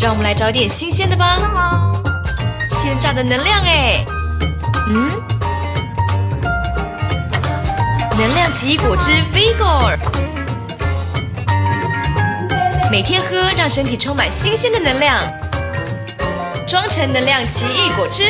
让我们来找点新鲜的吧，鲜榨的能量哎，嗯，能量奇异果汁 Vigor，每天喝让身体充满新鲜的能量，装成能量奇异果汁。